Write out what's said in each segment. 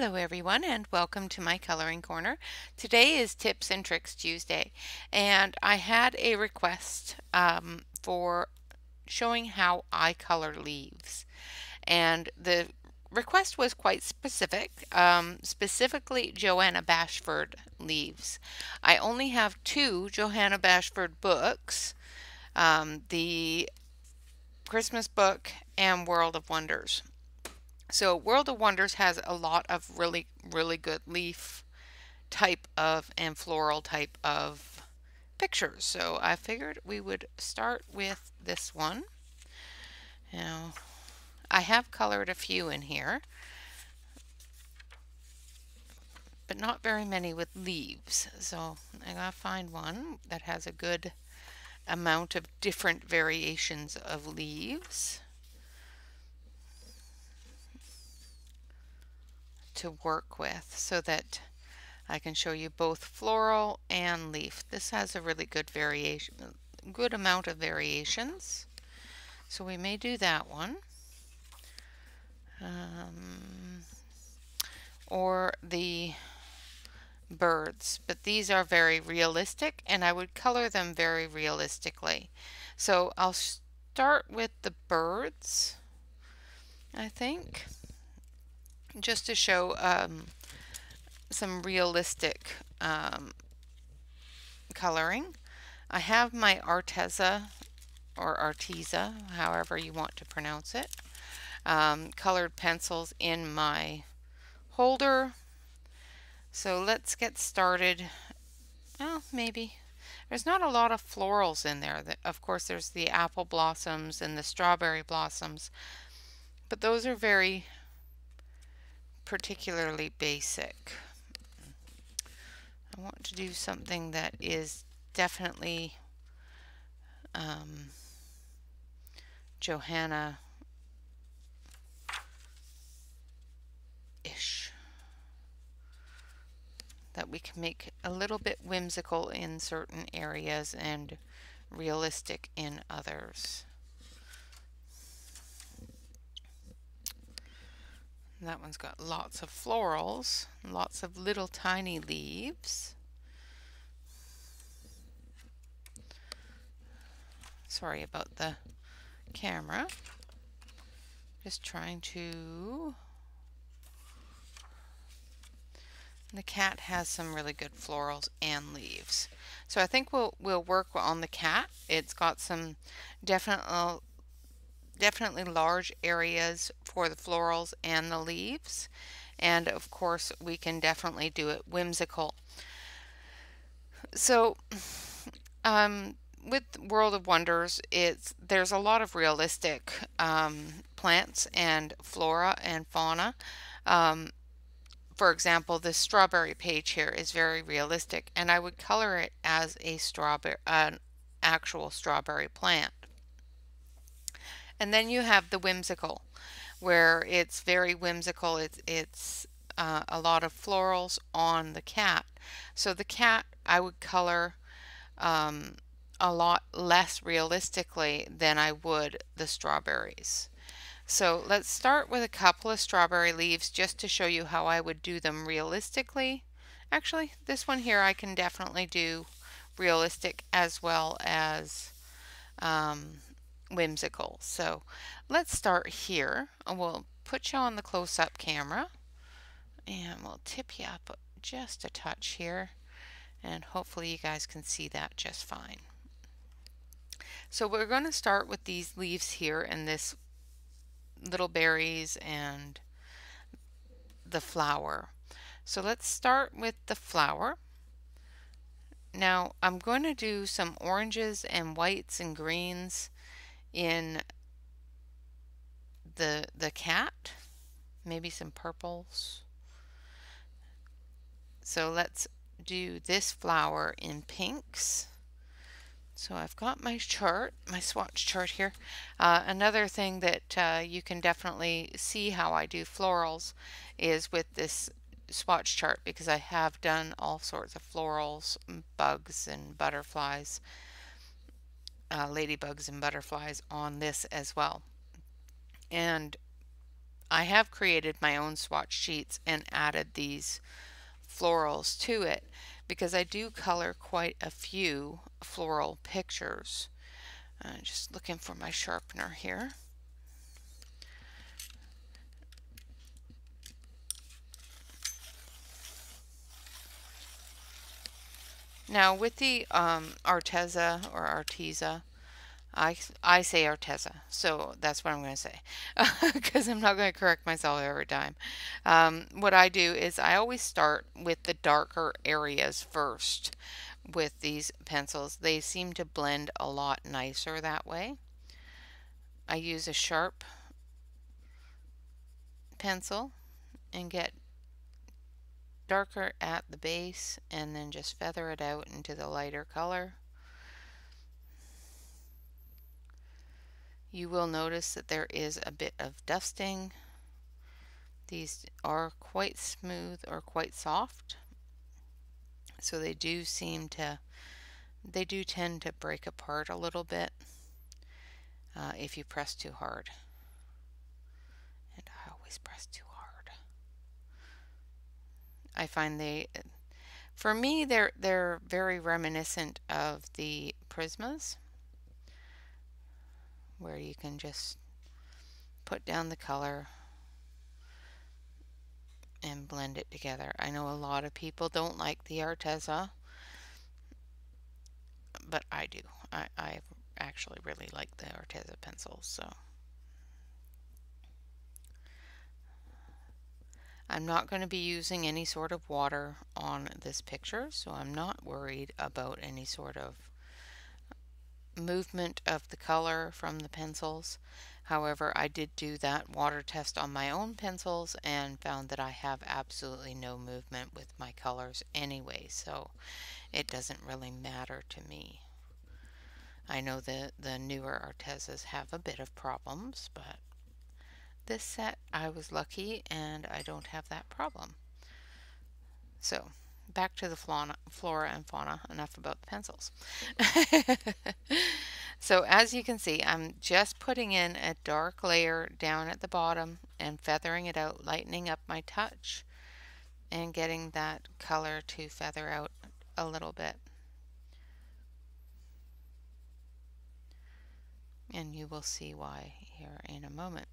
Hello everyone and welcome to my coloring corner. Today is Tips and Tricks Tuesday and I had a request um, for showing how I color leaves and the request was quite specific, um, specifically Johanna Basford leaves. I only have two Johanna Basford books, um, the Christmas book and World of Wonders. So World of Wonders has a lot of really, really good leaf type of and floral type of pictures. So I figured we would start with this one. Now, I have colored a few in here, but not very many with leaves. So I gotta find one that has a good amount of different variations of leaves. To work with so that I can show you both floral and leaf. This has a really good variation, good amount of variations. So we may do that one. Um, or the birds, but these are very realistic and I would color them very realistically. So I'll start with the birds, I think just to show um, some realistic um, coloring. I have my Arteza or Arteza, however you want to pronounce it, um, colored pencils in my holder. So let's get started. Well, maybe. There's not a lot of florals in there. Of course, there's the apple blossoms and the strawberry blossoms, but those are very particularly basic. I want to do something that is definitely um, Johanna ish that we can make a little bit whimsical in certain areas and realistic in others. That one's got lots of florals, lots of little tiny leaves. Sorry about the camera. Just trying to... The cat has some really good florals and leaves. So I think we'll we'll work on the cat. It's got some definite definitely large areas for the florals and the leaves. And of course, we can definitely do it whimsical. So, um, with World of Wonders, it's there's a lot of realistic um, plants and flora and fauna. Um, for example, the strawberry page here is very realistic, and I would color it as a strawberry, an actual strawberry plant. And then you have the whimsical, where it's very whimsical. It's, it's uh, a lot of florals on the cat. So the cat, I would color um, a lot less realistically than I would the strawberries. So let's start with a couple of strawberry leaves just to show you how I would do them realistically. Actually, this one here I can definitely do realistic as well as um, whimsical. So let's start here. We'll put you on the close-up camera and we'll tip you up just a touch here and hopefully you guys can see that just fine. So we're going to start with these leaves here and this little berries and the flower. So let's start with the flower. Now I'm going to do some oranges and whites and greens in the the cat maybe some purples. So let's do this flower in pinks. So I've got my chart my swatch chart here. Uh, another thing that uh, you can definitely see how I do florals is with this swatch chart because I have done all sorts of florals bugs and butterflies uh, ladybugs and butterflies on this as well. And I have created my own swatch sheets and added these florals to it because I do color quite a few floral pictures. Uh, just looking for my sharpener here. Now with the um, Arteza or Arteza, I, I say Arteza, so that's what I'm going to say because I'm not going to correct myself every time. Um, what I do is I always start with the darker areas first with these pencils. They seem to blend a lot nicer that way. I use a sharp pencil and get darker at the base and then just feather it out into the lighter color. You will notice that there is a bit of dusting. These are quite smooth or quite soft. So they do seem to, they do tend to break apart a little bit uh, if you press too hard. And I always press too I find they, for me, they're they're very reminiscent of the Prismas, where you can just put down the color and blend it together. I know a lot of people don't like the Arteza, but I do. I, I actually really like the Arteza pencils, so. I'm not going to be using any sort of water on this picture, so I'm not worried about any sort of movement of the color from the pencils. However, I did do that water test on my own pencils and found that I have absolutely no movement with my colors anyway, so it doesn't really matter to me. I know that the newer Artezas have a bit of problems, but this set, I was lucky and I don't have that problem. So, back to the flora and fauna. Enough about the pencils. so as you can see, I'm just putting in a dark layer down at the bottom and feathering it out, lightening up my touch and getting that color to feather out a little bit. And you will see why here in a moment.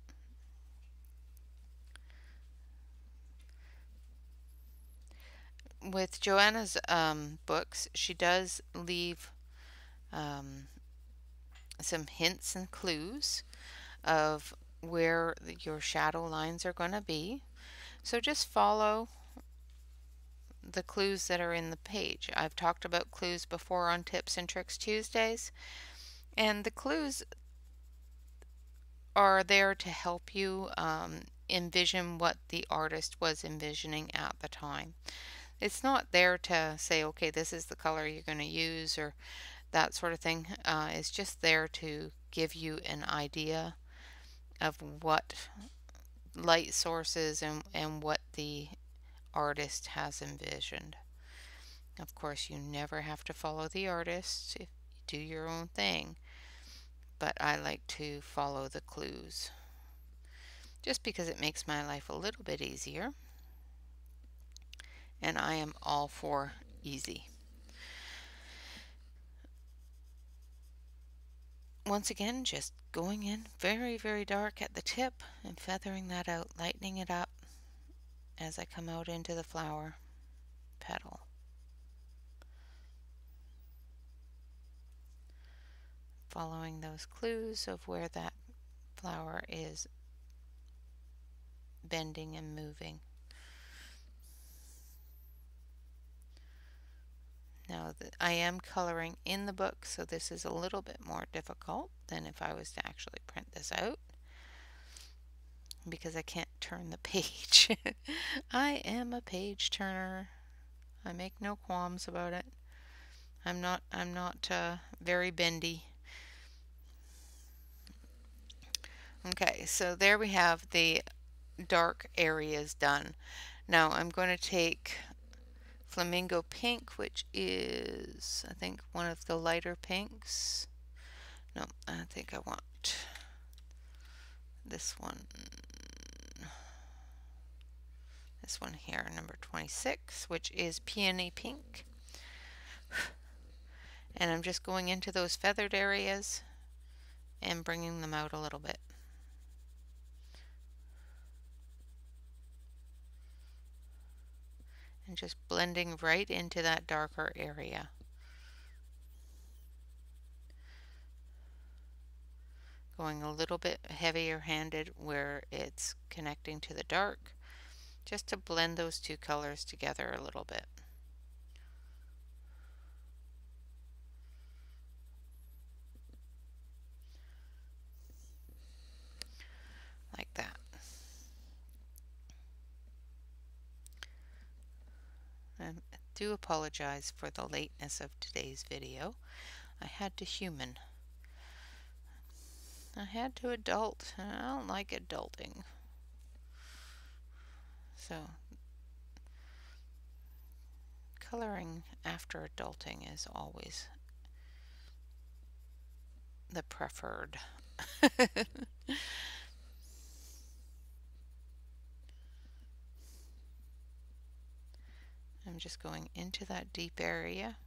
With Johanna's um, books, she does leave um, some hints and clues of where your shadow lines are going to be. So just follow the clues that are in the page. I've talked about clues before on Tips and Tricks Tuesdays, and the clues are there to help you um, envision what the artist was envisioning at the time. It's not there to say, okay, this is the color you're going to use or that sort of thing. Uh, it's just there to give you an idea of what light sources and, and what the artist has envisioned. Of course, you never have to follow the artist you do your own thing, but I like to follow the clues just because it makes my life a little bit easier and I am all for easy. Once again, just going in very, very dark at the tip and feathering that out, lightening it up as I come out into the flower petal. Following those clues of where that flower is bending and moving. Now I am coloring in the book, so this is a little bit more difficult than if I was to actually print this out because I can't turn the page. I am a page turner. I make no qualms about it. I'm not I'm not uh, very bendy. Okay, so there we have the dark areas done. Now I'm going to take Flamingo Pink, which is, I think, one of the lighter pinks. No, I think I want this one. this one here, number 26, which is peony pink. And I'm just going into those feathered areas and bringing them out a little bit. And just blending right into that darker area. Going a little bit heavier handed where it's connecting to the dark just to blend those two colors together a little bit. Like that. Do apologize for the lateness of today's video. I had to human. I had to adult, I don't like adulting. So coloring after adulting is always the preferred. I'm just going into that deep area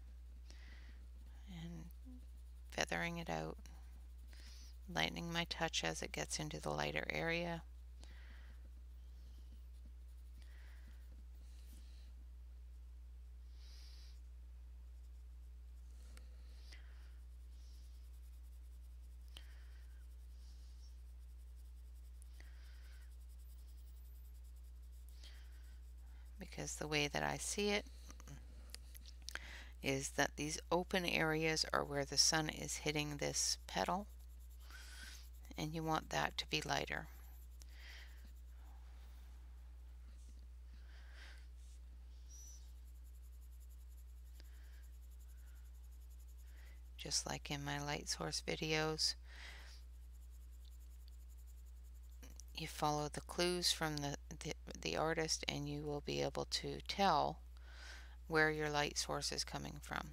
and feathering it out, lightening my touch as it gets into the lighter area. Because the way that I see it is that these open areas are where the sun is hitting this petal and you want that to be lighter. Just like in my light source videos, you follow the clues from the, the, the artist and you will be able to tell where your light source is coming from.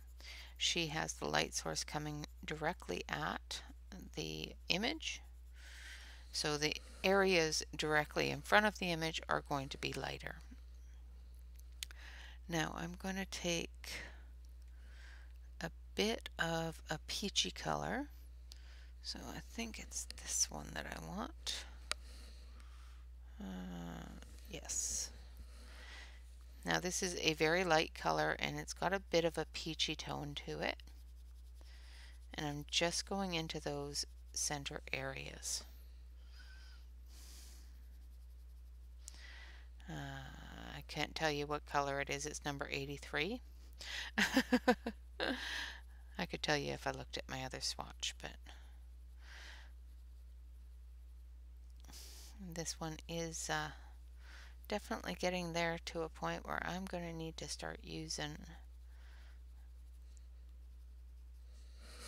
She has the light source coming directly at the image. So the areas directly in front of the image are going to be lighter. Now I'm going to take a bit of a peachy color. So I think it's this one that I want. Uh, yes. Now this is a very light color and it's got a bit of a peachy tone to it. And I'm just going into those center areas. Uh, I can't tell you what color it is. It's number 83. I could tell you if I looked at my other swatch, but this one is uh, definitely getting there to a point where I'm going to need to start using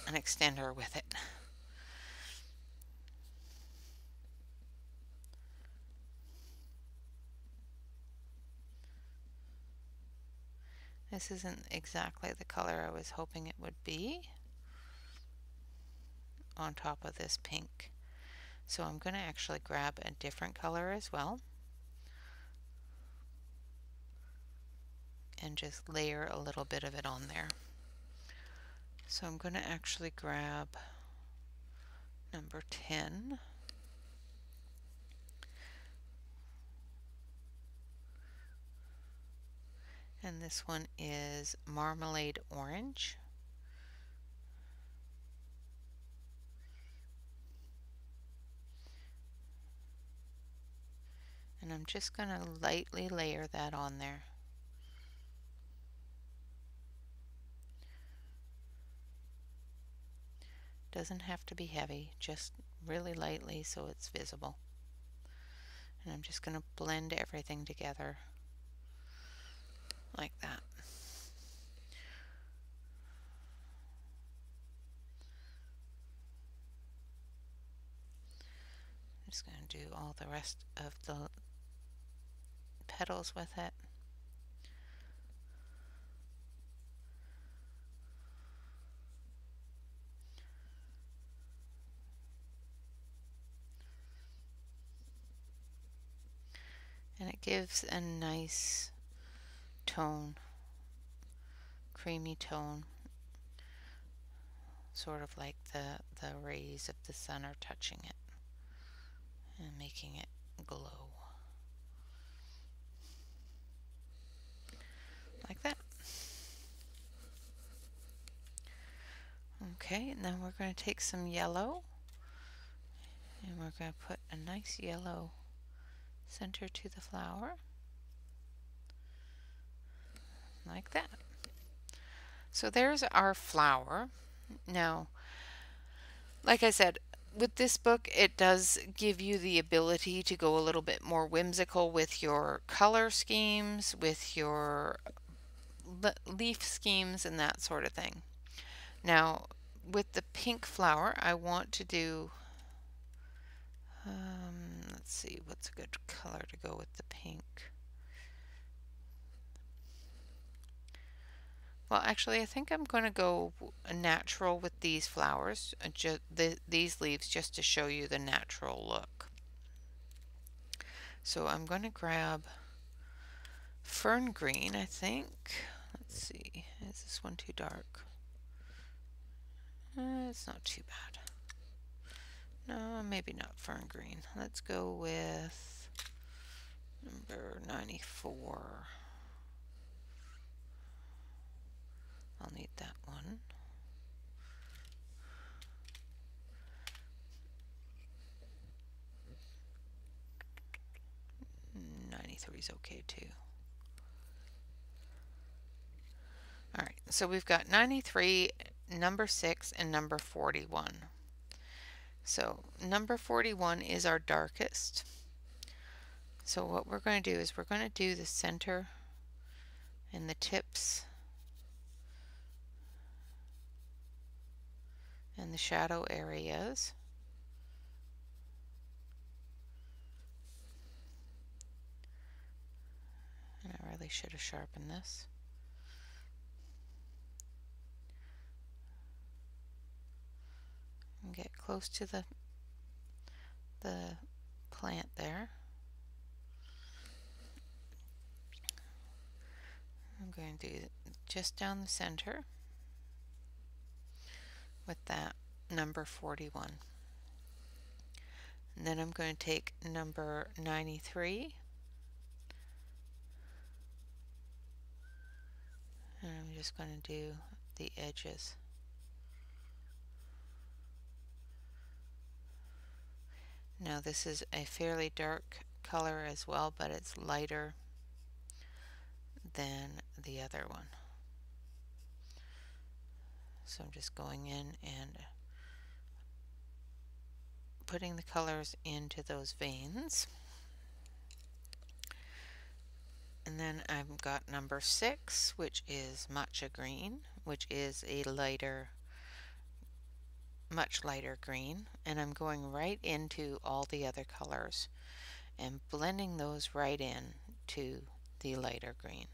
an extender with it. This isn't exactly the color I was hoping it would be on top of this pink. So I'm going to actually grab a different color as well. And just layer a little bit of it on there. So I'm going to actually grab number 10 and this one is marmalade orange and I'm just going to lightly layer that on there. Doesn't have to be heavy, just really lightly so it's visible. And I'm just going to blend everything together like that. I'm just going to do all the rest of the petals with it. And it gives a nice tone, creamy tone, sort of like the, the rays of the sun are touching it and making it glow. Like that. Okay, and then we're going to take some yellow and we're going to put a nice yellow center to the flower like that. So there's our flower. Now, like I said, with this book, it does give you the ability to go a little bit more whimsical with your color schemes, with your leaf schemes, and that sort of thing. Now, with the pink flower, I want to do, um, let's see, what's a good color to go with the pink? Well, actually, I think I'm going to go natural with these flowers, uh, just the, these leaves, just to show you the natural look. So I'm going to grab fern green, I think. Let's see, is this one too dark? Uh, it's not too bad. No, maybe not fern green. Let's go with number 94. I'll need that one. Ninety-three is okay too. All right, so we've got 93, number 6, and number 41. So number 41 is our darkest. So what we're going to do is we're going to do the center and the tips and the shadow areas. And I really should have sharpened this. And get close to the the plant there. I'm going to do just down the center with that number 41. And then I'm going to take number 93 and I'm just going to do the edges. Now this is a fairly dark color as well, but it's lighter than the other one. So I'm just going in and putting the colors into those veins. And then I've got number six, which is matcha green, which is a lighter, much lighter green. And I'm going right into all the other colors and blending those right in to the lighter green.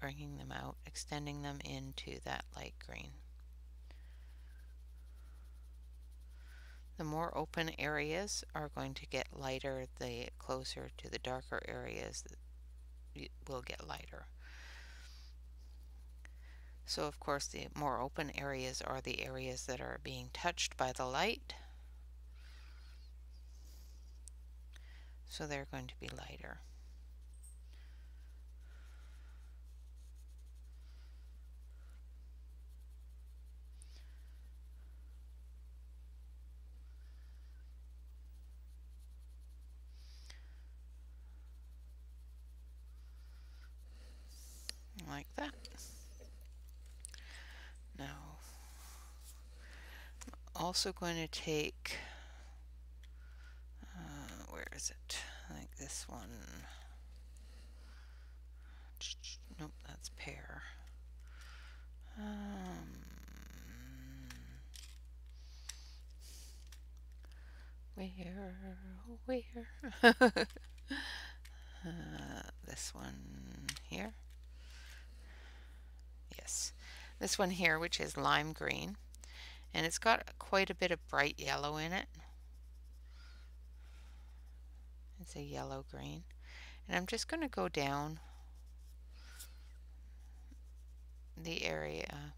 bringing them out, extending them into that light green. The more open areas are going to get lighter, the closer to the darker areas will get lighter. So of course the more open areas are the areas that are being touched by the light. So they're going to be lighter. Like that. Now, I'm also going to take, uh, where is it? Think this one. Nope, that's pear. Um, where, where? uh, this one here. Yes. this one here, which is lime green, and it's got quite a bit of bright yellow in it. It's a yellow green. And I'm just going to go down the area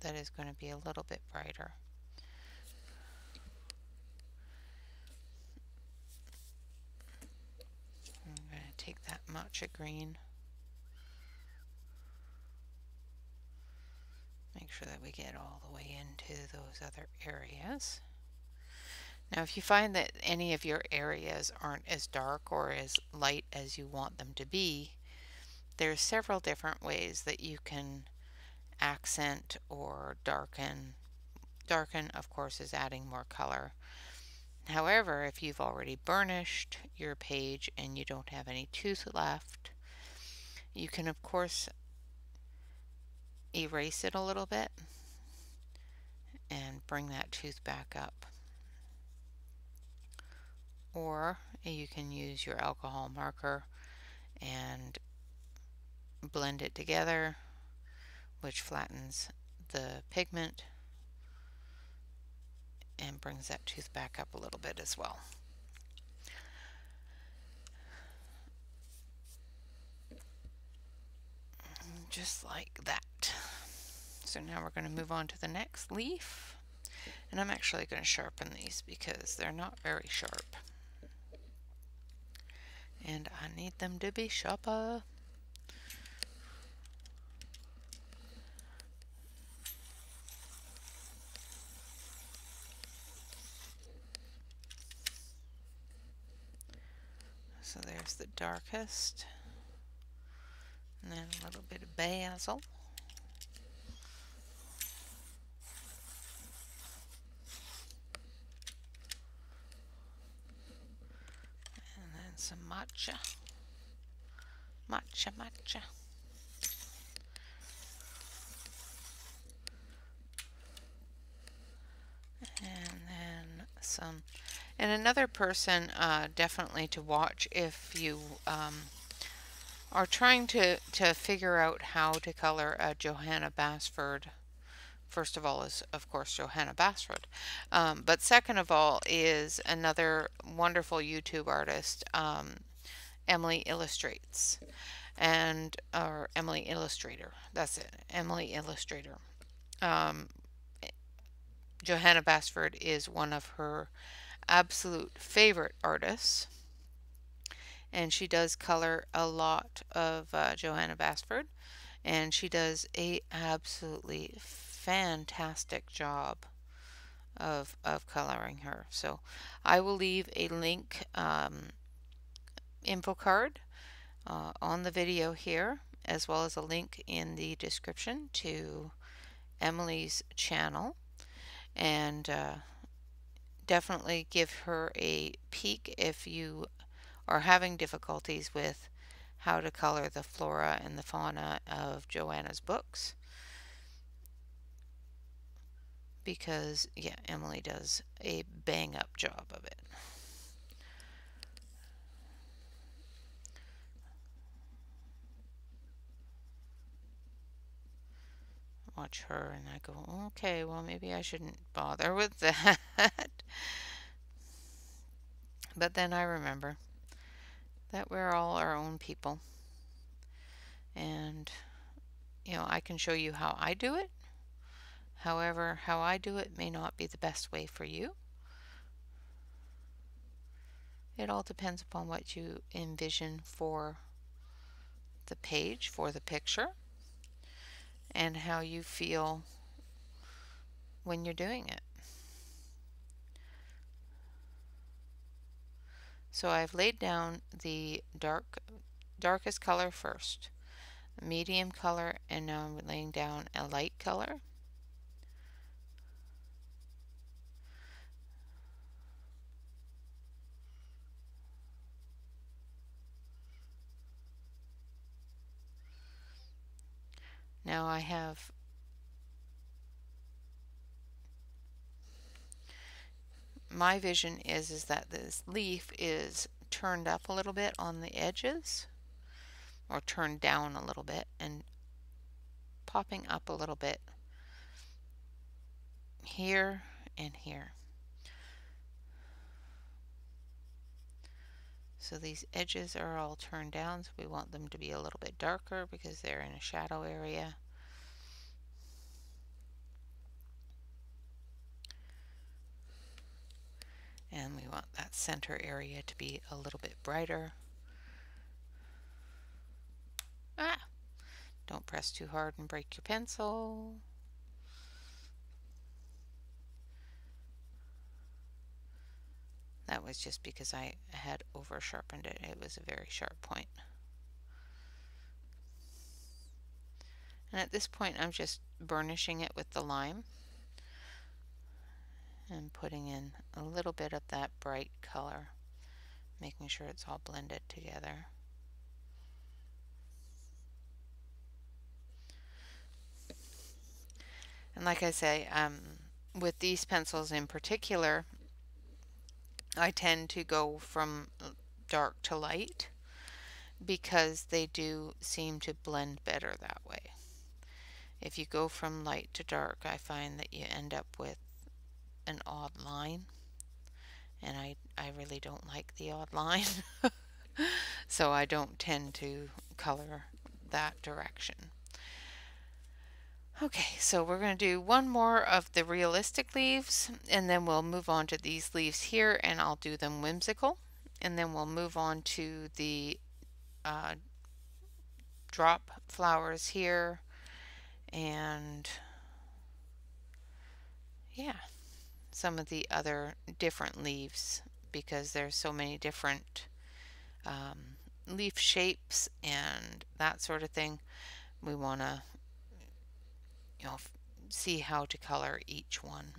that is going to be a little bit brighter. I'm going to take that matcha green. Make sure that we get all the way into those other areas. Now if you find that any of your areas aren't as dark or as light as you want them to be, there's several different ways that you can accent or darken. Darken, of course, is adding more color. However, if you've already burnished your page and you don't have any tooth left, you can, of course, erase it a little bit and bring that tooth back up. Or you can use your alcohol marker and blend it together, which flattens the pigment and brings that tooth back up a little bit as well. Just like that. So now we're going to move on to the next leaf. And I'm actually going to sharpen these because they're not very sharp. And I need them to be sharper. So there's the darkest. And then a little bit of basil. And then some matcha. Matcha, matcha. And then some and another person uh, definitely to watch if you um, are trying to, to figure out how to color a Johanna Basford. First of all is, of course, Johanna Basford. Um, but second of all is another wonderful YouTube artist, um, Emily Illustrates. And, or Emily Illustrator. That's it. Emily Illustrator. Um, Johanna Basford is one of her absolute favorite artists. And she does color a lot of uh, Johanna Basford. And she does a absolutely fantastic job of, of coloring her. So I will leave a link um, info card uh, on the video here as well as a link in the description to Emily's channel and uh, definitely give her a peek if you are having difficulties with how to color the flora and the fauna of Johanna's books. Because, yeah, Emily does a bang up job of it. watch her and I go, okay, well, maybe I shouldn't bother with that. but then I remember that we're all our own people. And, you know, I can show you how I do it. However, how I do it may not be the best way for you. It all depends upon what you envision for the page, for the picture and how you feel when you're doing it. So I've laid down the dark, darkest color first, medium color, and now I'm laying down a light color. Now I have my vision is is that this leaf is turned up a little bit on the edges or turned down a little bit and popping up a little bit here and here. So these edges are all turned down, so we want them to be a little bit darker because they're in a shadow area. And we want that center area to be a little bit brighter. Ah! Don't press too hard and break your pencil. That was just because I had over sharpened it. It was a very sharp point. And at this point I'm just burnishing it with the lime and putting in a little bit of that bright color, making sure it's all blended together. And like I say, um, with these pencils in particular, I tend to go from dark to light because they do seem to blend better that way. If you go from light to dark, I find that you end up with an odd line and I, I really don't like the odd line. So I don't tend to color that direction. Okay, so we're going to do one more of the realistic leaves and then we'll move on to these leaves here and I'll do them whimsical. And then we'll move on to the uh, drop flowers here and yeah some of the other different leaves because there's so many different um, leaf shapes and that sort of thing. We want to you know see how to color each one.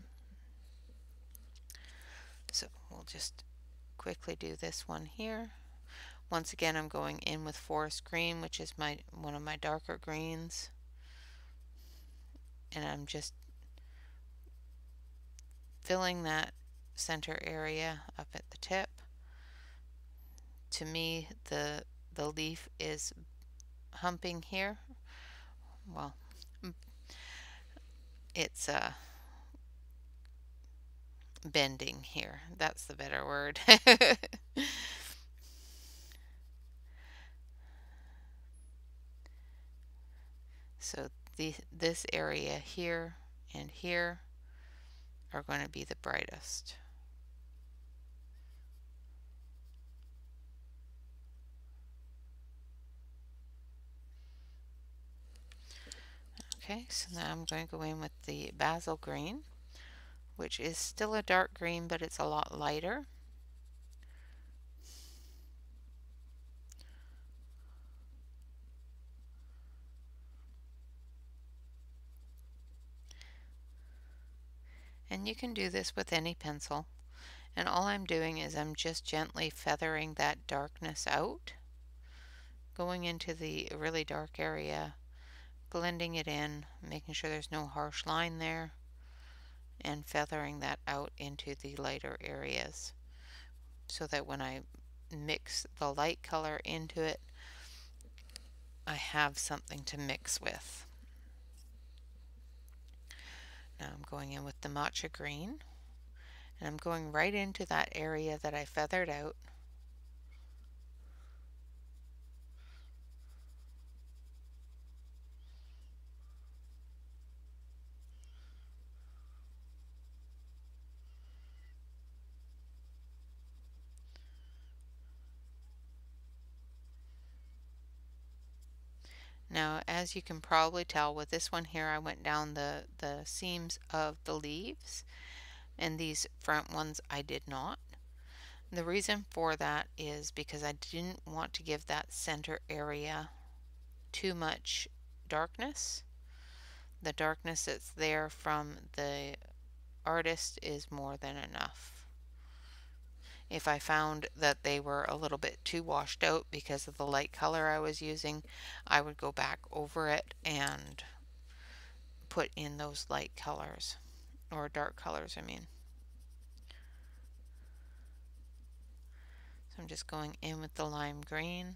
So we'll just quickly do this one here. Once again I'm going in with forest green which is my one of my darker greens and I'm just filling that center area up at the tip. To me, the, the leaf is humping here. Well, it's uh, bending here. That's the better word. so the, this area here and here are going to be the brightest. Okay, so now I'm going to go in with the basil green, which is still a dark green, but it's a lot lighter. And you can do this with any pencil. And all I'm doing is I'm just gently feathering that darkness out, going into the really dark area, blending it in, making sure there's no harsh line there, and feathering that out into the lighter areas so that when I mix the light color into it, I have something to mix with. Now I'm going in with the matcha green and I'm going right into that area that I feathered out. Now, as you can probably tell with this one here, I went down the, the seams of the leaves, and these front ones I did not. The reason for that is because I didn't want to give that center area too much darkness. The darkness that's there from the artist is more than enough. If I found that they were a little bit too washed out because of the light color I was using, I would go back over it and put in those light colors, or dark colors, I mean. So I'm just going in with the lime green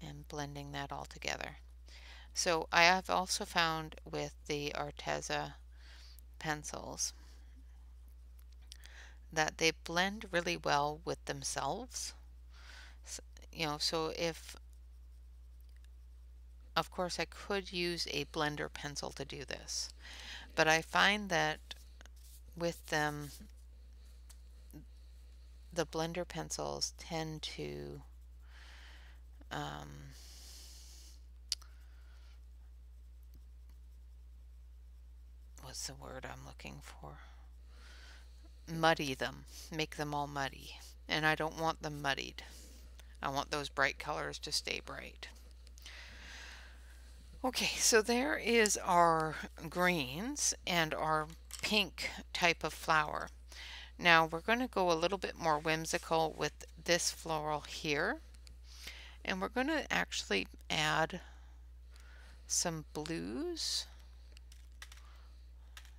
and blending that all together. So I have also found with the Arteza pencils that they blend really well with themselves. So, you know, so if, of course I could use a blender pencil to do this, but I find that with them, the blender pencils tend to um, what's the word I'm looking for? Muddy them, make them all muddy. And I don't want them muddied. I want those bright colors to stay bright. Okay, so there is our greens and our pink type of flower. Now we're going to go a little bit more whimsical with this floral here. And we're going to actually add some blues.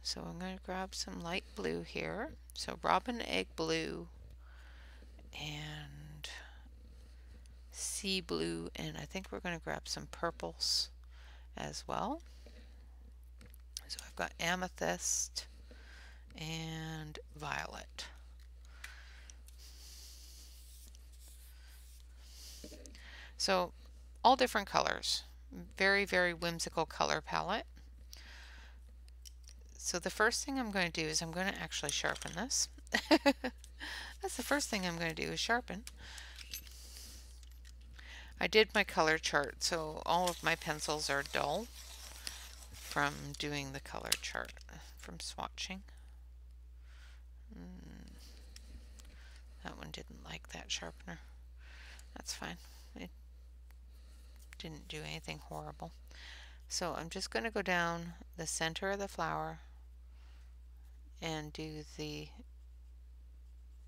So I'm going to grab some light blue here. So robin egg blue and sea blue and I think we're going to grab some purples as well. So I've got amethyst and violet. So all different colors. Very, very whimsical color palette. So the first thing I'm going to do is I'm going to actually sharpen this. That's the first thing I'm going to do is sharpen. I did my color chart, so all of my pencils are dull from doing the color chart, from swatching. Mm, that one didn't like that sharpener. That's fine. It didn't do anything horrible. So I'm just going to go down the center of the flower and do the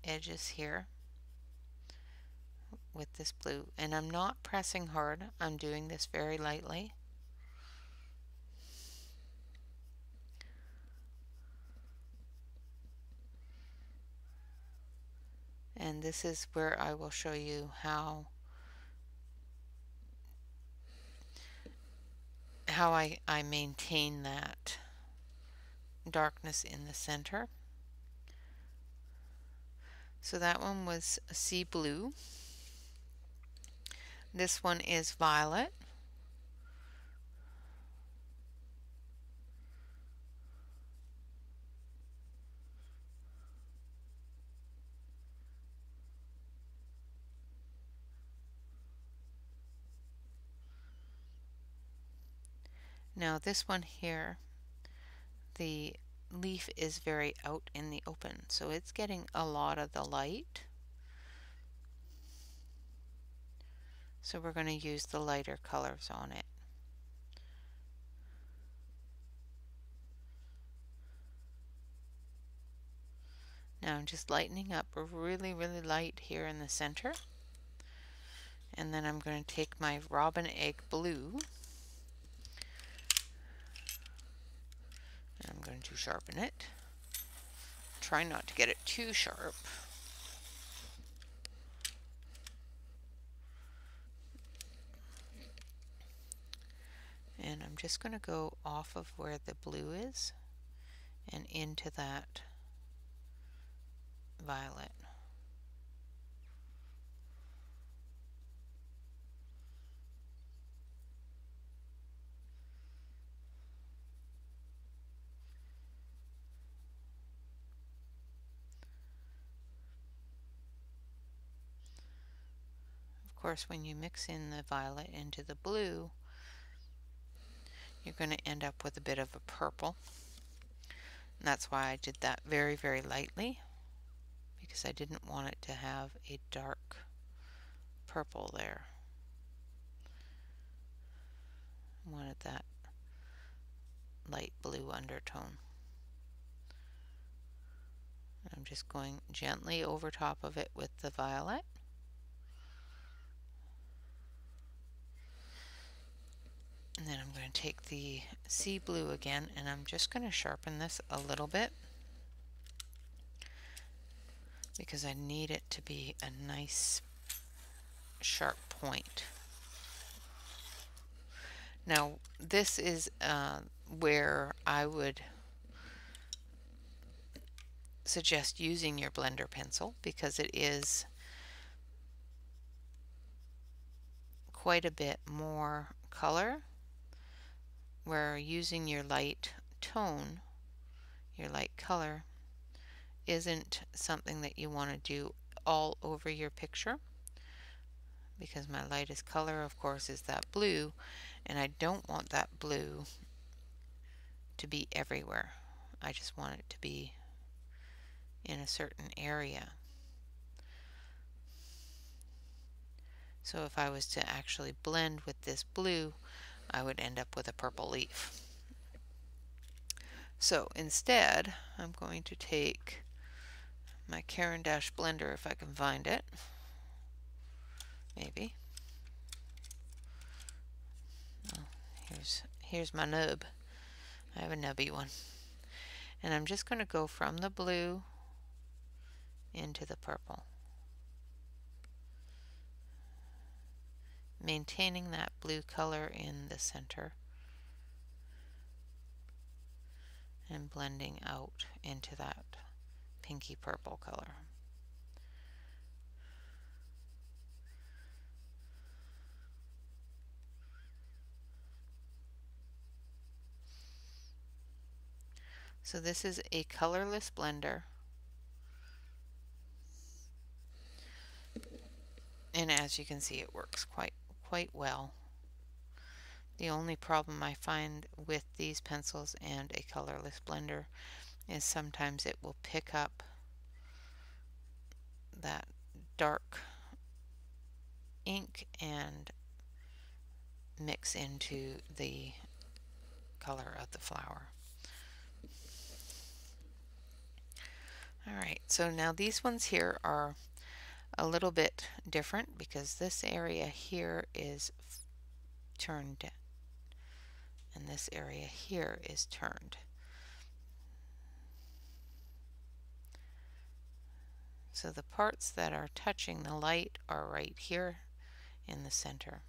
edges here with this blue. And I'm not pressing hard. I'm doing this very lightly. And this is where I will show you how how I, I maintain that darkness in the center. So that one was sea blue. This one is violet. Now this one here, the leaf is very out in the open, so it's getting a lot of the light. So we're going to use the lighter colors on it. Now I'm just lightening up really, really light here in the center. And then I'm going to take my robin egg blue I'm going to sharpen it. Try not to get it too sharp. And I'm just going to go off of where the blue is and into that violet. Course, when you mix in the violet into the blue, you're going to end up with a bit of a purple. And that's why I did that very, very lightly, because I didn't want it to have a dark purple there. I wanted that light blue undertone. I'm just going gently over top of it with the violet. And then I'm going to take the sea blue again and I'm just going to sharpen this a little bit because I need it to be a nice sharp point. Now this is uh, where I would suggest using your blender pencil because it is quite a bit more color where using your light tone, your light color, isn't something that you want to do all over your picture because my lightest color of course is that blue and I don't want that blue to be everywhere. I just want it to be in a certain area. So if I was to actually blend with this blue, I would end up with a purple leaf. So instead, I'm going to take my Caran d'Ache blender if I can find it. Maybe. Oh, here's, here's my nub. I have a nubby one. And I'm just going to go from the blue into the purple. Maintaining that blue color in the center and blending out into that pinky purple color. So this is a colorless blender and as you can see it works quite quite well. The only problem I find with these pencils and a colorless blender is sometimes it will pick up that dark ink and mix into the color of the flower. Alright, so now these ones here are a little bit different because this area here is turned and this area here is turned. So the parts that are touching the light are right here in the center.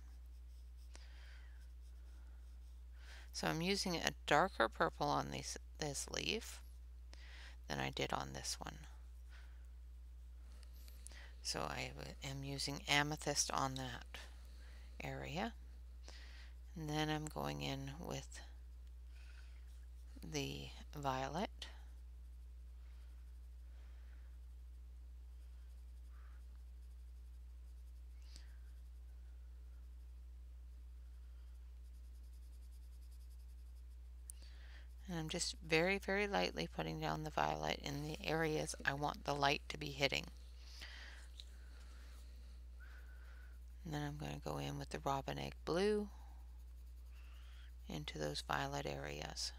So I'm using a darker purple on these, this leaf than I did on this one. So I am using amethyst on that area. And then I'm going in with the violet. And I'm just very, very lightly putting down the violet in the areas I want the light to be hitting. And then I'm going to go in with the robin egg blue into those violet areas.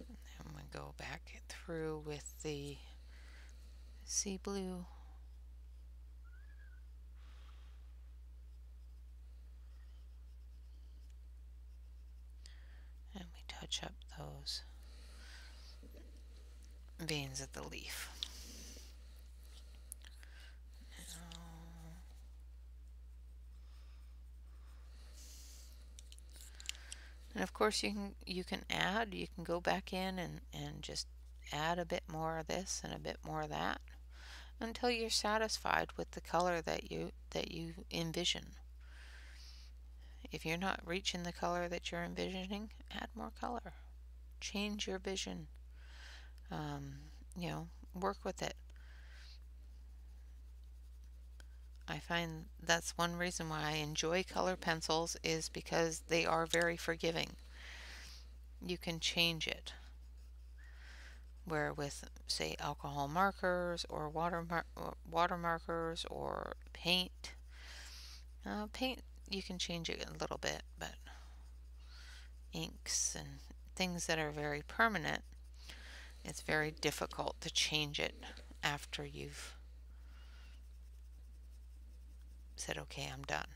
And I'm going to go back through with the sea blue. And we touch up those veins of the leaf. And of course you can you can add, you can go back in and, and just add a bit more of this and a bit more of that until you're satisfied with the color that you that you envision. If you're not reaching the color that you're envisioning, add more color. Change your vision. Um, you know, work with it. I find that's one reason why I enjoy color pencils is because they are very forgiving. You can change it. Where with, say, alcohol markers or water, mar water markers or paint, uh, paint you can change it a little bit, but inks and things that are very permanent, it's very difficult to change it after you've said, okay, I'm done.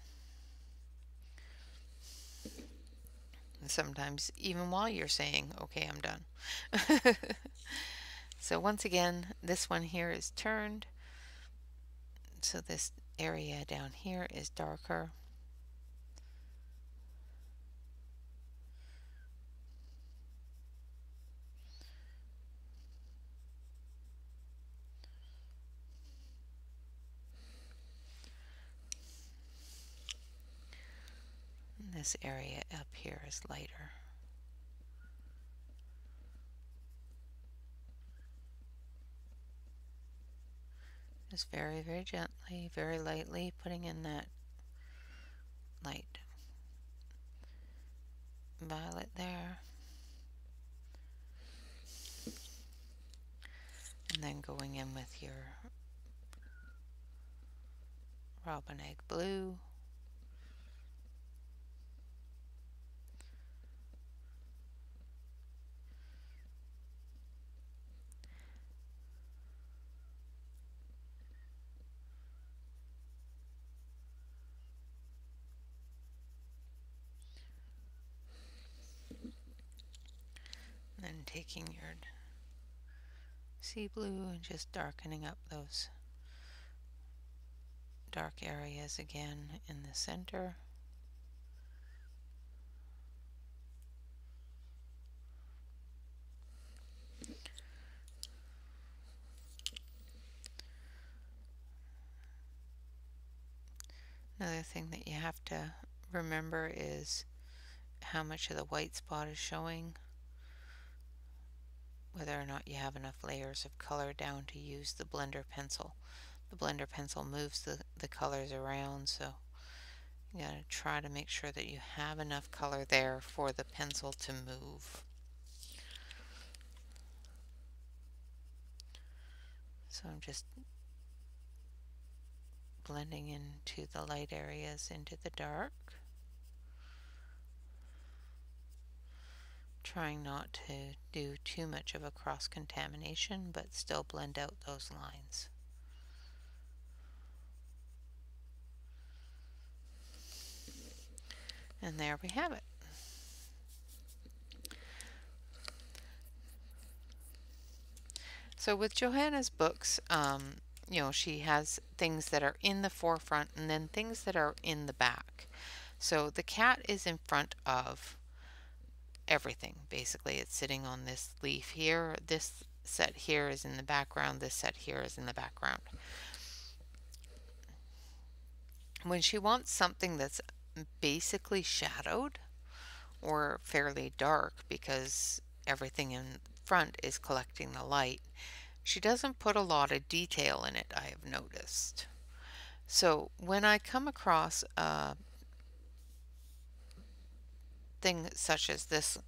And sometimes even while you're saying, okay, I'm done. so once again, this one here is turned. So this area down here is darker. This area up here is lighter. Just very, very gently, very lightly putting in that light violet there. And then going in with your robin egg blue. taking your sea blue and just darkening up those dark areas again in the center. Another thing that you have to remember is how much of the white spot is showing whether or not you have enough layers of color down to use the blender pencil. The blender pencil moves the, the colors around so you gotta try to make sure that you have enough color there for the pencil to move. So I'm just blending into the light areas into the dark. Trying not to do too much of a cross contamination but still blend out those lines. And there we have it. So with Johanna's books, um, you know, she has things that are in the forefront and then things that are in the back. So the cat is in front of everything basically. It's sitting on this leaf here. This set here is in the background. This set here is in the background. When she wants something that's basically shadowed or fairly dark because everything in front is collecting the light, she doesn't put a lot of detail in it, I have noticed. So when I come across a thing such as this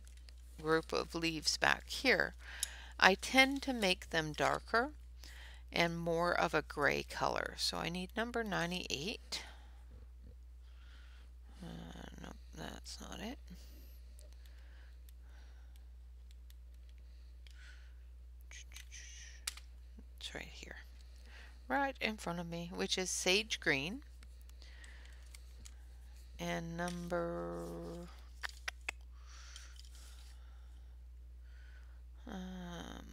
group of leaves back here, I tend to make them darker and more of a gray color. So I need number 98. Uh, nope, that's not it. It's right here. Right in front of me, which is sage green. And number Um,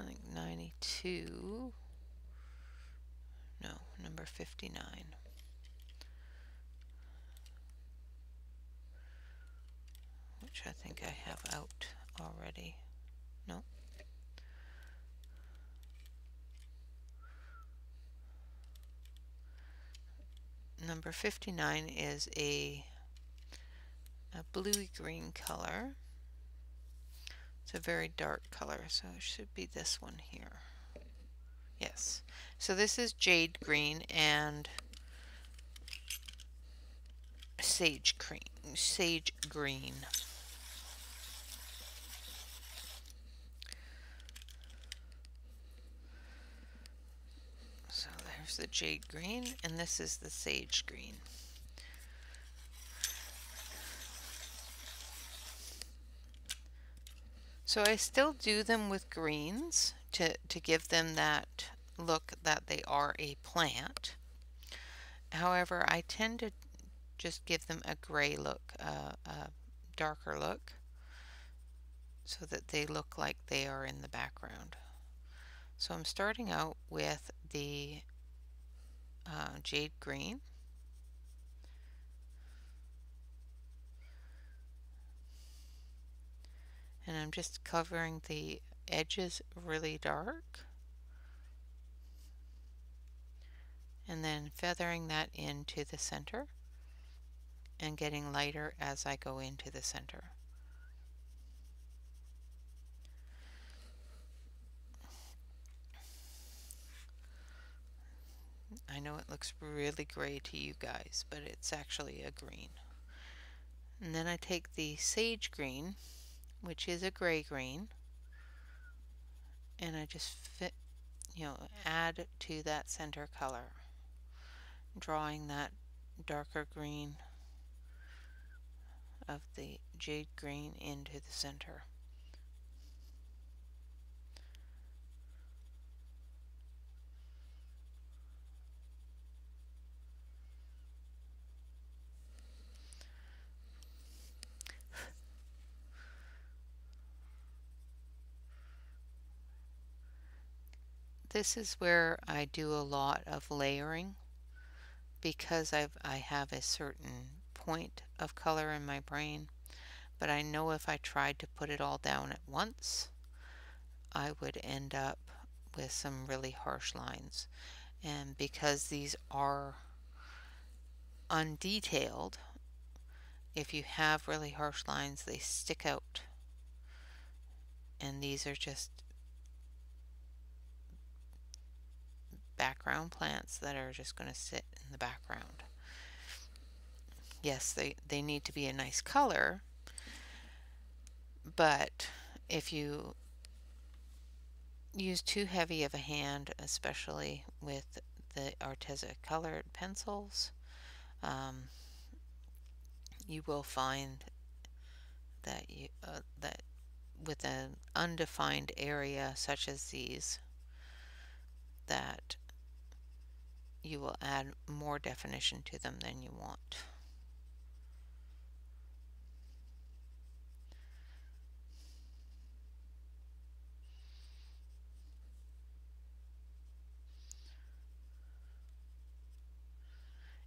I think 92. No, number 59. Which I think I have out already. No. Number 59 is a, a bluey green color. It's a very dark color, so it should be this one here. Yes. So this is jade green and sage cream, sage green. So there's the jade green, and this is the sage green. So I still do them with greens to, to give them that look that they are a plant. However, I tend to just give them a gray look, uh, a darker look, so that they look like they are in the background. So I'm starting out with the uh, jade green. And I'm just covering the edges really dark. And then feathering that into the center and getting lighter as I go into the center. I know it looks really gray to you guys, but it's actually a green. And then I take the sage green, which is a gray green, and I just fit, you know, add to that center color, drawing that darker green of the jade green into the center. This is where I do a lot of layering because I've, I have a certain point of color in my brain, but I know if I tried to put it all down at once, I would end up with some really harsh lines. And because these are undetailed, if you have really harsh lines, they stick out. And these are just background plants that are just going to sit in the background. Yes, they, they need to be a nice color, but if you use too heavy of a hand, especially with the Arteza colored pencils, um, you will find that you uh, that with an undefined area such as these that you will add more definition to them than you want.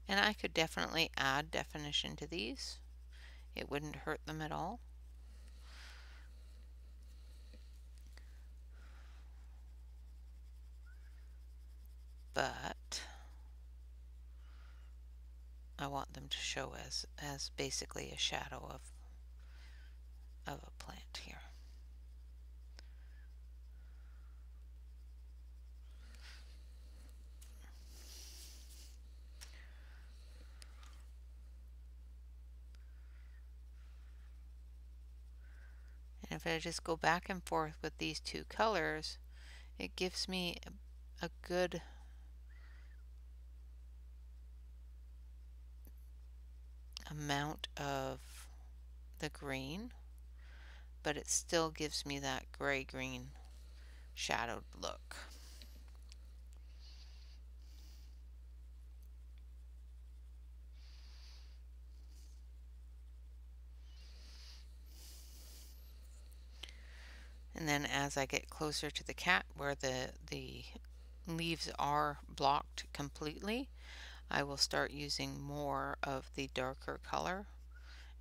And I could definitely add definition to these. It wouldn't hurt them at all. But I want them to show as, as basically a shadow of, of a plant here. And if I just go back and forth with these two colors, it gives me a good amount of the green, but it still gives me that gray-green shadowed look. And then as I get closer to the cat where the, the leaves are blocked completely, I will start using more of the darker color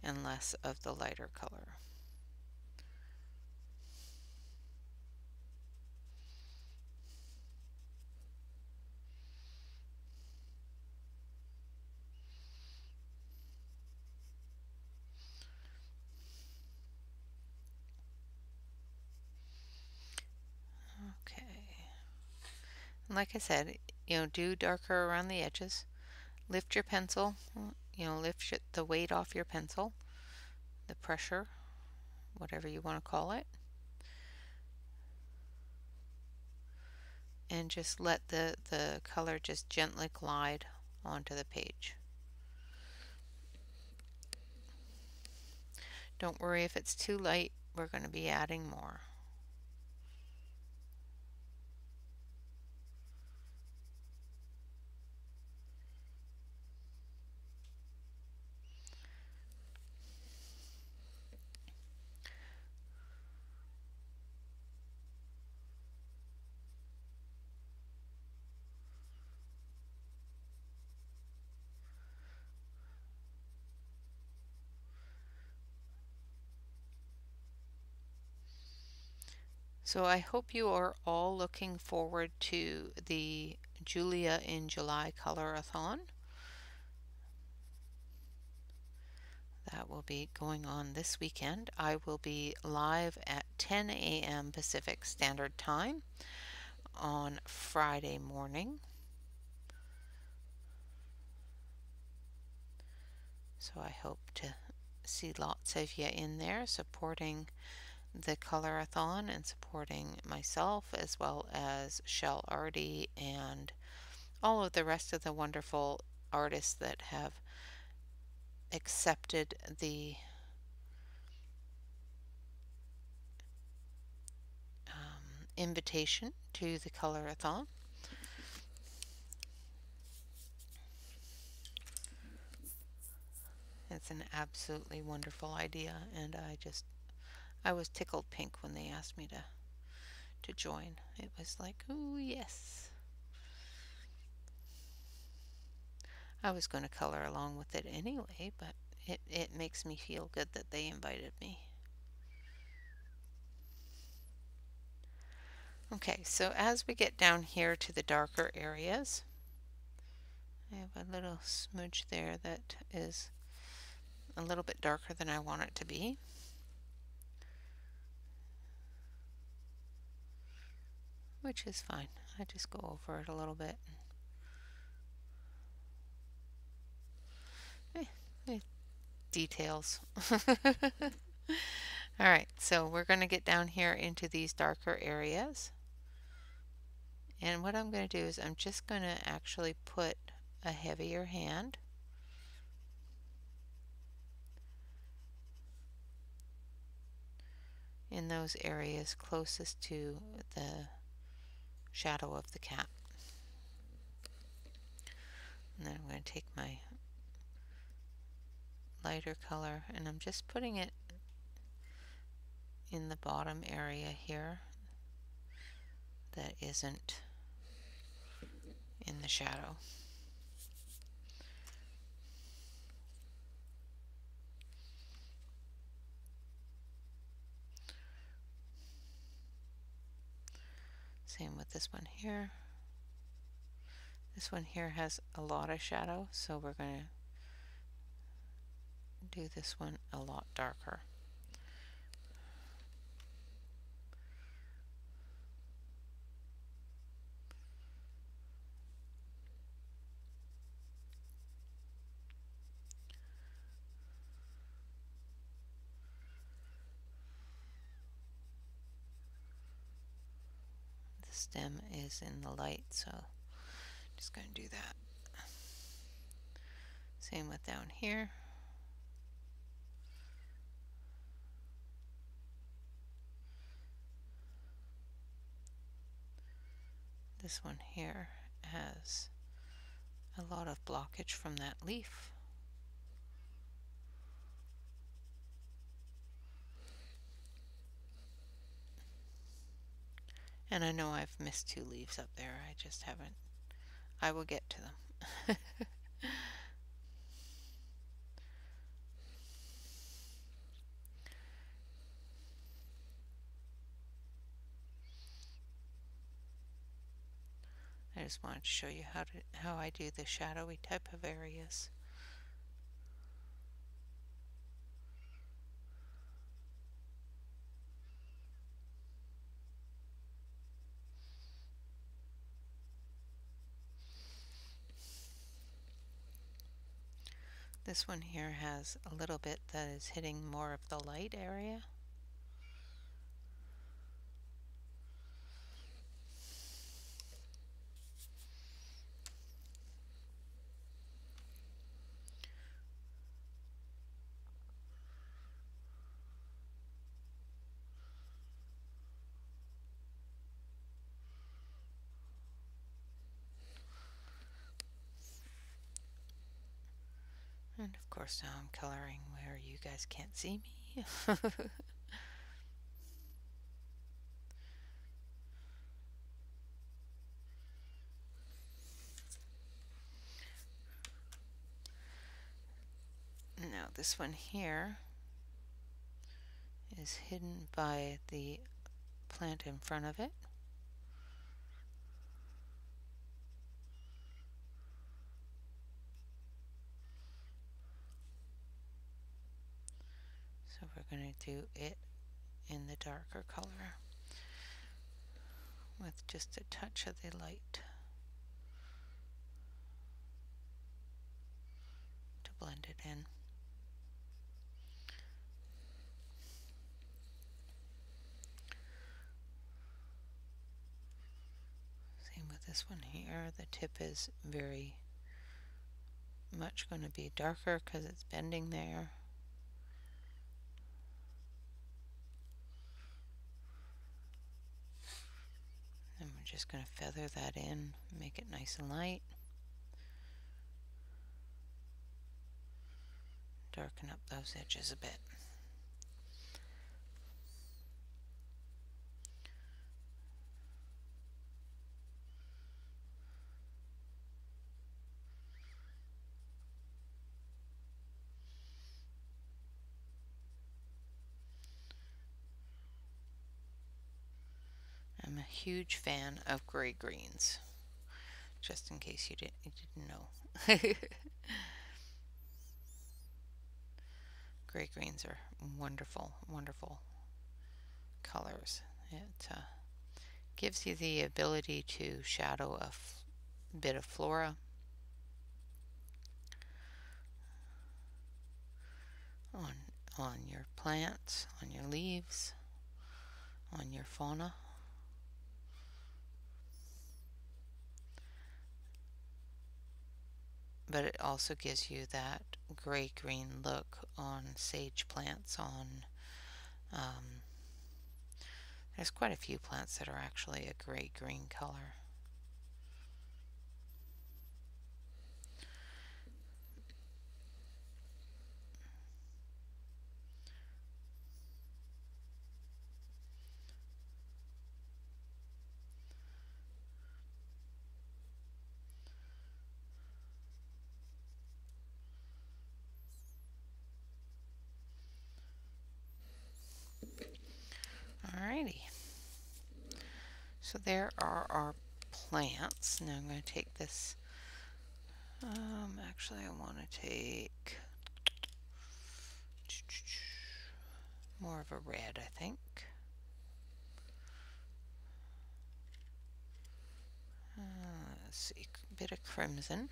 and less of the lighter color. Okay. like I said, you know, do darker around the edges lift your pencil, you know, lift the weight off your pencil, the pressure, whatever you want to call it. And just let the, the color just gently glide onto the page. Don't worry if it's too light, we're going to be adding more. So I hope you are all looking forward to the Julia in July Colorathon. That will be going on this weekend. I will be live at 10 a.m. Pacific Standard Time on Friday morning. So I hope to see lots of you in there supporting the Colorathon and supporting myself as well as Shell Artie and all of the rest of the wonderful artists that have accepted the um, invitation to the Colorathon. It's an absolutely wonderful idea and I just I was tickled pink when they asked me to to join. It was like, oh yes. I was going to color along with it anyway, but it, it makes me feel good that they invited me. Okay, so as we get down here to the darker areas, I have a little smudge there that is a little bit darker than I want it to be. Which is fine. I just go over it a little bit. Eh, eh, details. Alright, so we're going to get down here into these darker areas. And what I'm going to do is I'm just going to actually put a heavier hand in those areas closest to the shadow of the cat. And then I'm going to take my lighter color and I'm just putting it in the bottom area here that isn't in the shadow. Same with this one here. This one here has a lot of shadow, so we're going to do this one a lot darker. Stem is in the light, so I'm just going to do that. Same with down here. This one here has a lot of blockage from that leaf. And I know I've missed two leaves up there. I just haven't. I will get to them. I just wanted to show you how to how I do the shadowy type of areas. This one here has a little bit that is hitting more of the light area. And of course now I'm coloring where you guys can't see me. now this one here is hidden by the plant in front of it. So we're going to do it in the darker color with just a touch of the light to blend it in. Same with this one here. The tip is very much going to be darker because it's bending there. And we're just going to feather that in, make it nice and light. Darken up those edges a bit. I'm a huge fan of gray greens, just in case you didn't, you didn't know. gray greens are wonderful, wonderful colors. It uh, gives you the ability to shadow a bit of flora. on on your plants, on your leaves, on your fauna. But it also gives you that gray green look on sage plants on um, there's quite a few plants that are actually a gray green color Alrighty. So there are our plants. Now I'm going to take this. Um, actually, I want to take more of a red, I think. Uh, let's see, a bit of crimson.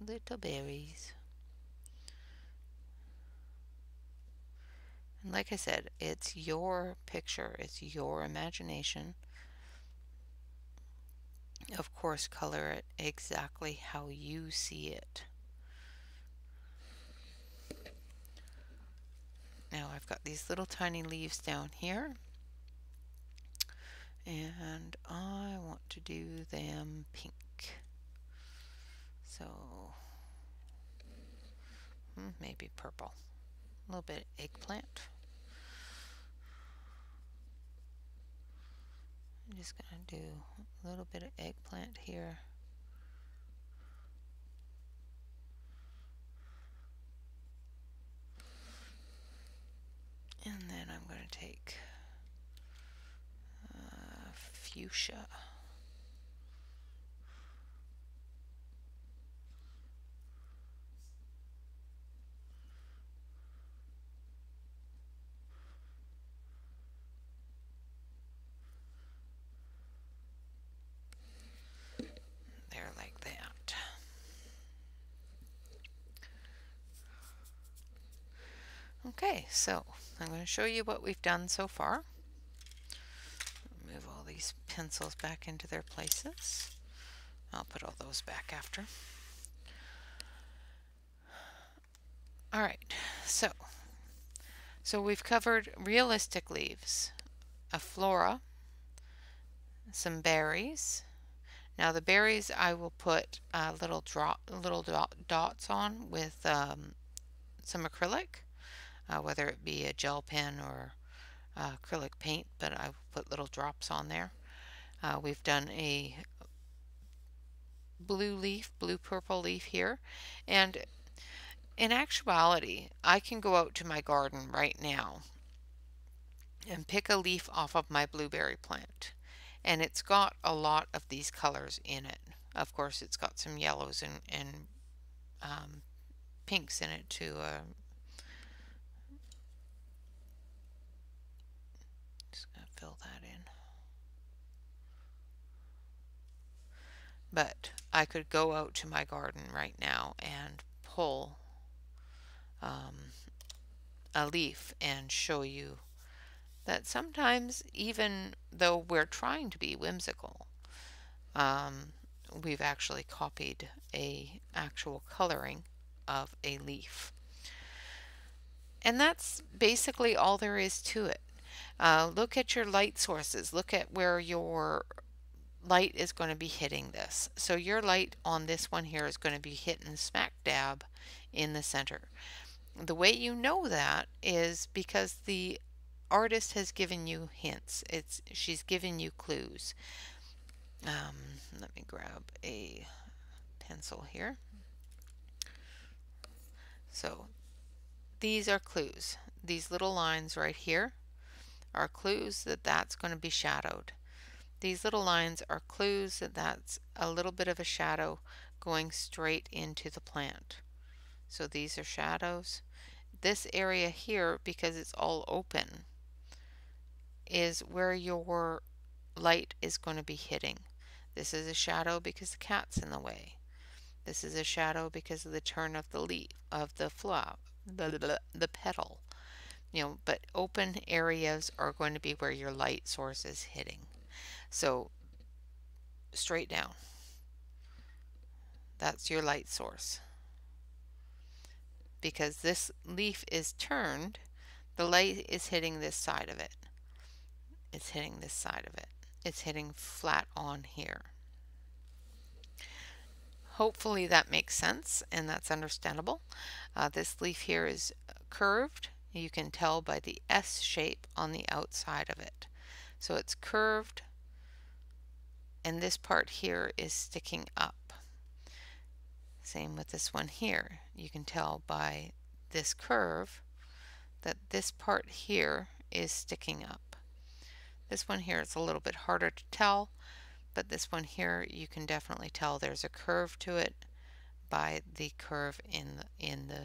Little berries. And like I said, it's your picture, it's your imagination. Of course, color it exactly how you see it. Now I've got these little tiny leaves down here and I want to do them pink. So hmm, maybe purple. A little bit eggplant. I'm just going to do a little bit of eggplant here. And then I'm going to take uh, fuchsia. Okay, so I'm going to show you what we've done so far. Move all these pencils back into their places. I'll put all those back after. All right, so so we've covered realistic leaves, a flora, some berries. Now the berries I will put uh, little drop, little dot, dots on with um, some acrylic. Uh, whether it be a gel pen or uh, acrylic paint, but I put little drops on there. Uh, we've done a blue leaf, blue purple leaf here, and in actuality, I can go out to my garden right now and pick a leaf off of my blueberry plant. And it's got a lot of these colors in it. Of course, it's got some yellows and, and um, pinks in it too. Uh, just going to fill that in. But I could go out to my garden right now and pull um, a leaf and show you that sometimes even though we're trying to be whimsical, um, we've actually copied a actual coloring of a leaf. And that's basically all there is to it. Uh, look at your light sources. Look at where your light is going to be hitting this. So your light on this one here is going to be hitting smack dab in the center. The way you know that is because the artist has given you hints. It's she's given you clues. Um, let me grab a pencil here. So these are clues. These little lines right here are clues that that's going to be shadowed. These little lines are clues that that's a little bit of a shadow going straight into the plant. So these are shadows. This area here, because it's all open, is where your light is going to be hitting. This is a shadow because the cat's in the way. This is a shadow because of the turn of the leaf, of the flower, the, the petal. You know, but open areas are going to be where your light source is hitting. So straight down. That's your light source. Because this leaf is turned, the light is hitting this side of it it's hitting this side of it. It's hitting flat on here. Hopefully that makes sense and that's understandable. Uh, this leaf here is curved. You can tell by the S shape on the outside of it. So it's curved and this part here is sticking up. Same with this one here. You can tell by this curve that this part here is sticking up. This one here is a little bit harder to tell, but this one here you can definitely tell there's a curve to it by the curve in the, in the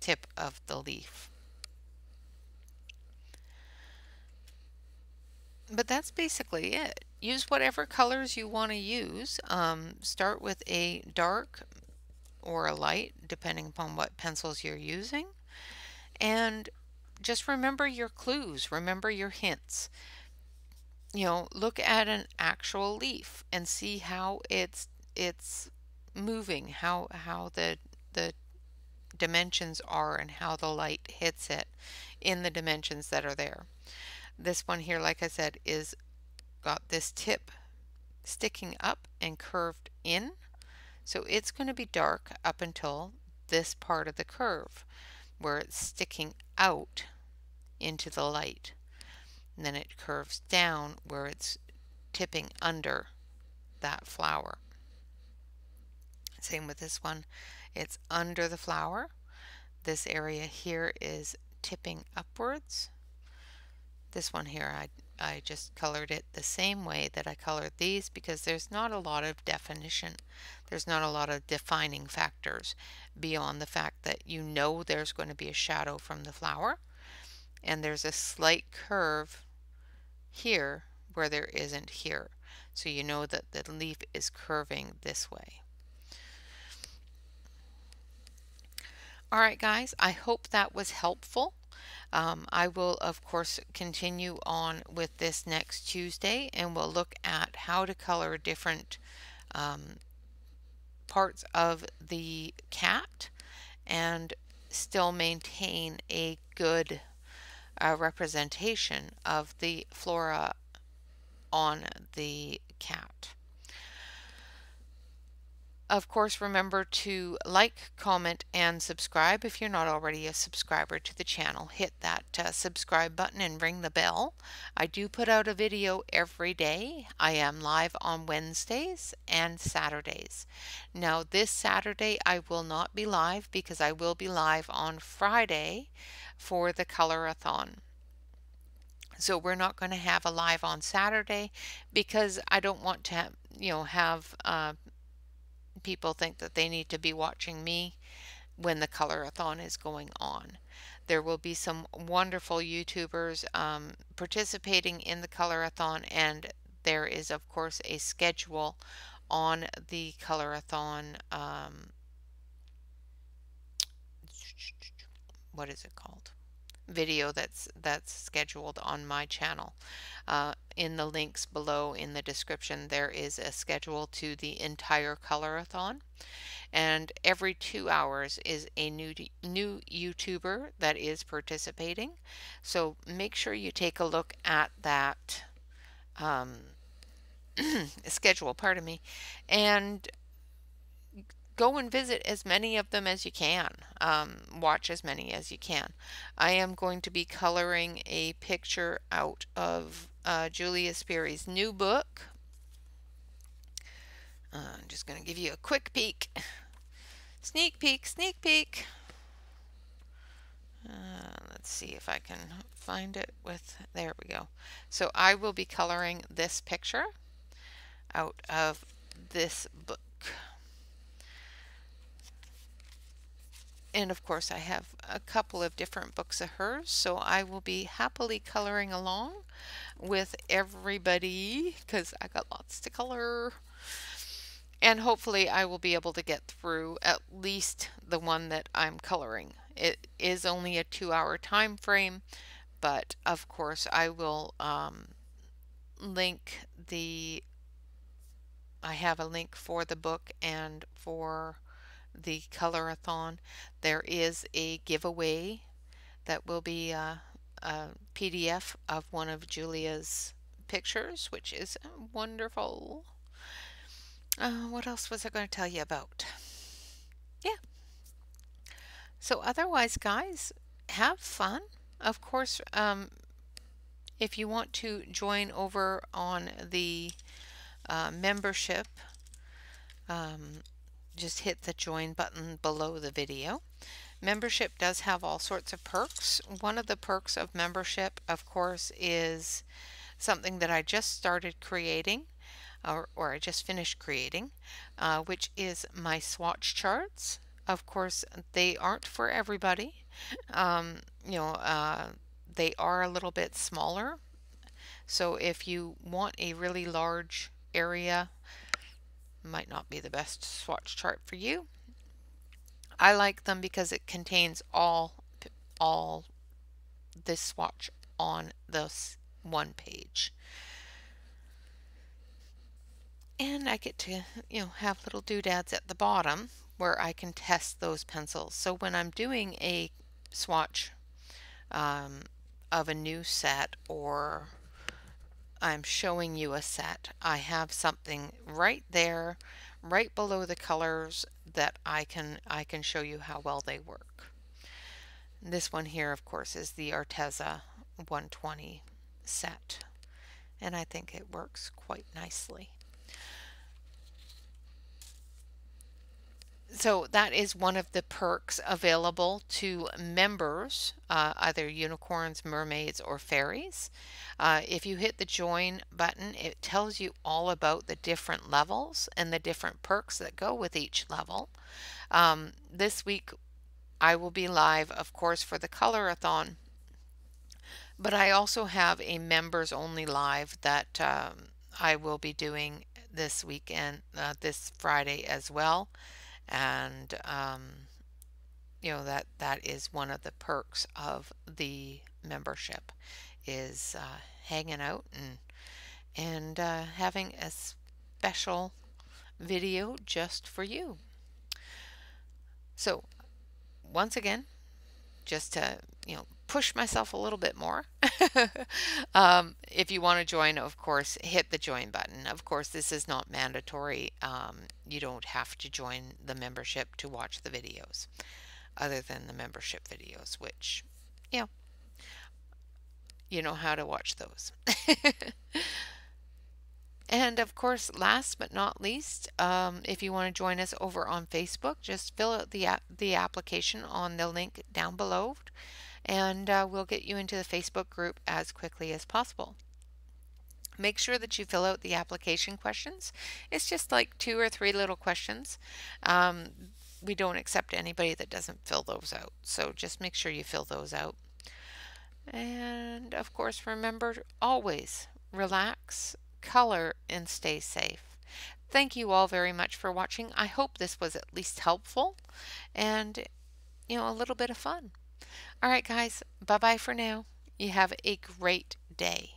tip of the leaf. But that's basically it. Use whatever colors you want to use. Um, start with a dark or a light, depending upon what pencils you're using. And just remember your clues, remember your hints you know, look at an actual leaf and see how it's it's moving, how how the the dimensions are and how the light hits it in the dimensions that are there. This one here, like I said, is got this tip sticking up and curved in. So it's going to be dark up until this part of the curve where it's sticking out into the light and then it curves down where it's tipping under that flower. Same with this one. It's under the flower. This area here is tipping upwards. This one here, I, I just colored it the same way that I colored these because there's not a lot of definition. There's not a lot of defining factors beyond the fact that you know there's going to be a shadow from the flower and there's a slight curve here where there isn't here. So you know that the leaf is curving this way. Alright guys, I hope that was helpful. Um, I will of course continue on with this next Tuesday and we'll look at how to color different um, parts of the cat and still maintain a good uh, representation of the flora on the cat. Of course, remember to like, comment, and subscribe. If you're not already a subscriber to the channel, hit that uh, subscribe button and ring the bell. I do put out a video every day. I am live on Wednesdays and Saturdays. Now, this Saturday I will not be live because I will be live on Friday for the Colorathon. So we're not going to have a live on Saturday because I don't want to, have, you know, have uh, people think that they need to be watching me when the colorathon is going on. There will be some wonderful YouTubers um, participating in the colorathon, and there is, of course, a schedule on the colorathon. Um, what is it called? Video that's that's scheduled on my channel. Uh, in the links below in the description there is a schedule to the entire colorathon. And every two hours is a new new YouTuber that is participating. So make sure you take a look at that um, schedule pardon me. And go and visit as many of them as you can. Um, watch as many as you can. I am going to be coloring a picture out of uh, Julia Sperry's new book. Uh, I'm just going to give you a quick peek. Sneak peek, sneak peek. Uh, let's see if I can find it with, there we go. So I will be coloring this picture out of this book. And of course I have a couple of different books of hers, so I will be happily coloring along with everybody because I got lots to color. And hopefully I will be able to get through at least the one that I'm coloring. It is only a two hour time frame, but of course I will um, link the, I have a link for the book and for the colorathon. There is a giveaway that will be a, a PDF of one of Julia's pictures, which is wonderful. Uh, what else was I going to tell you about? Yeah. So otherwise, guys, have fun. Of course, um, if you want to join over on the uh, membership, um, just hit the join button below the video. Membership does have all sorts of perks. One of the perks of membership, of course, is something that I just started creating, or, or I just finished creating, uh, which is my swatch charts. Of course, they aren't for everybody. Um, you know, uh, they are a little bit smaller. So if you want a really large area might not be the best swatch chart for you. I like them because it contains all all this swatch on this one page. And I get to, you know, have little doodads at the bottom where I can test those pencils. So when I'm doing a swatch um, of a new set or I'm showing you a set. I have something right there, right below the colors that I can, I can show you how well they work. This one here, of course, is the Arteza 120 set, and I think it works quite nicely. So that is one of the perks available to members, uh, either unicorns, mermaids, or fairies. Uh, if you hit the join button, it tells you all about the different levels and the different perks that go with each level. Um, this week, I will be live, of course, for the Colorathon, but I also have a members only live that um, I will be doing this weekend, uh, this Friday as well and um, you know that that is one of the perks of the membership is uh, hanging out and and uh, having a special video just for you. So once again, just to you know push myself a little bit more. um, if you want to join, of course, hit the join button. Of course, this is not mandatory. Um, you don't have to join the membership to watch the videos, other than the membership videos, which, you know, you know how to watch those. And of course, last but not least, um, if you want to join us over on Facebook, just fill out the, the application on the link down below and uh, we'll get you into the Facebook group as quickly as possible. Make sure that you fill out the application questions. It's just like two or three little questions. Um, we don't accept anybody that doesn't fill those out. So just make sure you fill those out. And of course, remember always relax, color, and stay safe. Thank you all very much for watching. I hope this was at least helpful and, you know, a little bit of fun. All right, guys, bye bye for now. You have a great day.